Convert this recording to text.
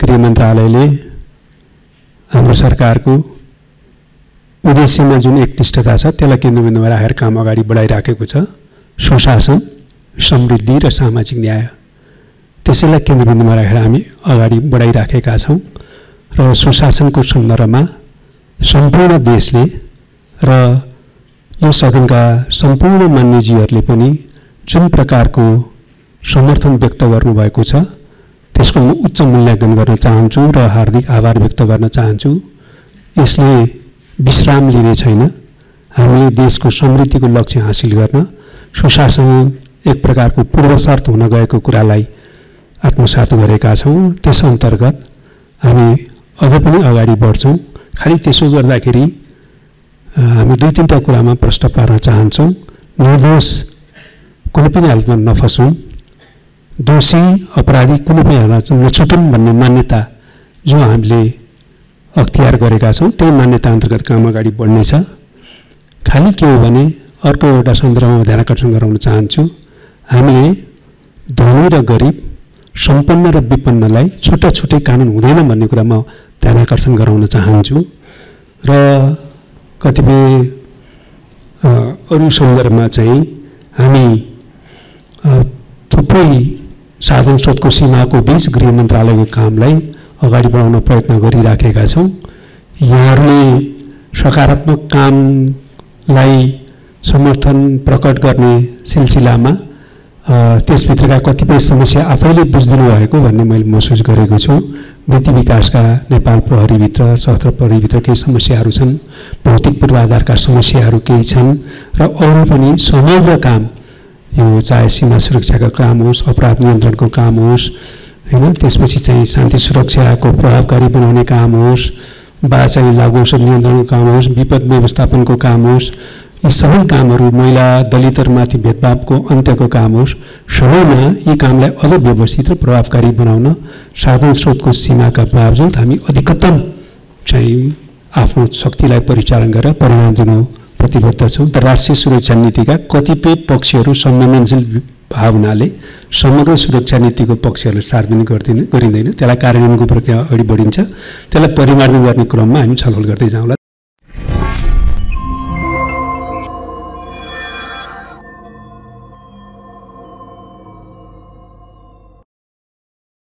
गृह मन्त्रालयले हाम्रो सरकारको उद्देश्यमा जुन एकनिष्ठता छ त्यसलाई केन्द्रबिन्दुमा राखेर काम अगाडि बढाइराखेको छ। सुशासन समृद्धि र सामाजिक न्याय। त्यसैलाई केन्द्रबिन्दुमा राखेर हामी अगाडि बढाइराखेका छौँ र सुशासनको सन्दर्भमा सम्पूर्ण देशले र यो सदनका सम्पूर्ण मान्यजीहरूले पनि जुन प्रकारको समर्थन व्यक्त गर्नुभएको छ त्यसको उच्च मूल्याङ्कन गर्न चाहन्छु र हार्दिक आभार व्यक्त गर्न चाहन्छु। यसले विश्राम लिने छैन। हामीले देशको समृद्धिको लक्ष्य हासिल गर्न सुशासन एक प्रकारको पूर्वशर्त हुन गएको कुरालाई आत्मसात गरेका छौँ। त्यस अन्तर्गत हामी अझ पनि अगाडि बढ्छौँ। खालि त्यसो गर्दाखेरि हामी दुई तिनवटा कुरामा प्रश्न पार्न चाहन्छौँ। निर्दोष कुनै पनि हालतमा नफसौँ। दोषी अपराधी कुनै पनि हालतमा नछुटौँ भन्ने मान्यता जो हामीले अख्तियार गरेका छौँ त्यही मान्यता अन्तर्गत काम अगाडि बढ्नेछ खालि के हो भने अर्को एउटा सन्दर्भमा ध्यान आकर्षण गराउन चाहन्छु। हामीले धनी र गरिब सम्पन्न र विपन्नलाई छुट्टा छुट्टै कानुन हुँदैन भन्ने कुरा म ध्यान आकर्षण गराउन चाहन्छु। र कतिपय अरू सन्दर्भमा चाहिँ हामी थुप्रै साधन स्रोतको सीमाको बिच गृह मन्त्रालयको कामलाई अगाडि बढाउन प्रयत्न गरिराखेका छौँ। यहाँहरूले सकारात्मक कामलाई समर्थन प्रकट गर्ने सिलसिलामा त्यसभित्रका कतिपय समस्या आफैले बुझिदिनु भएको भन्ने मैले महसुस गरेको छु। वृत्ति विकासका नेपाल प्रहरीभित्र सशस्त्र प्रहरीभित्र केही समस्याहरू छन् भौतिक पूर्वाधारका समस्याहरू केही छन् र अरू पनि समग्र काम यो चाहे सीमा सुरक्षाको काम होस् अपराध नियन्त्रणको काम होस् होइन त्यसपछि चाहिँ शान्ति सुरक्षाको प्रभावकारी बनाउने काम होस् चाहिँ लागु औषध नियन्त्रणको काम होस् विपद व्यवस्थापनको काम होस् यी सबै कामहरू महिला दलितहरूमाथि भेदभावको अन्त्यको काम होस् सबैमा यी कामलाई अझ व्यवस्थित र प्रभावकारी बनाउन साधन स्रोतको सीमाका बावजुद हामी अधिकतम चाहिँ आफ्नो शक्तिलाई परिचालन गरेर परिणाम दिनु प्रतिबद्ध छौँ राष्ट्रिय सुरक्षा नीतिका कतिपय पक्षहरू संवेदनशील भावनाले समग्र सुरक्षा नीतिको पक्षहरूलाई सार्वजनिक गर्दैन गरिँदैन। त्यसलाई कार्यान्वयनको प्रक्रिया अगाडि बढिन्छ। त्यसलाई परिमार्जन गर्ने क्रममा हामी छलफल गर्दै जाउँला।